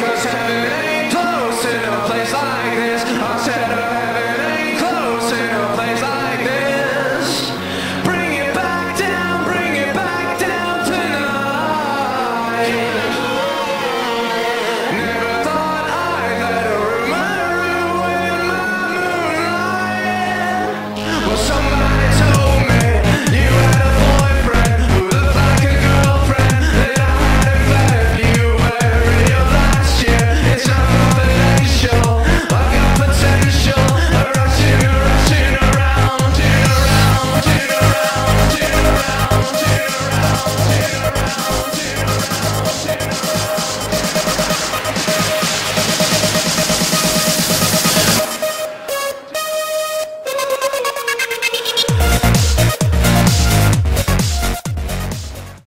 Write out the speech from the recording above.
Christmas.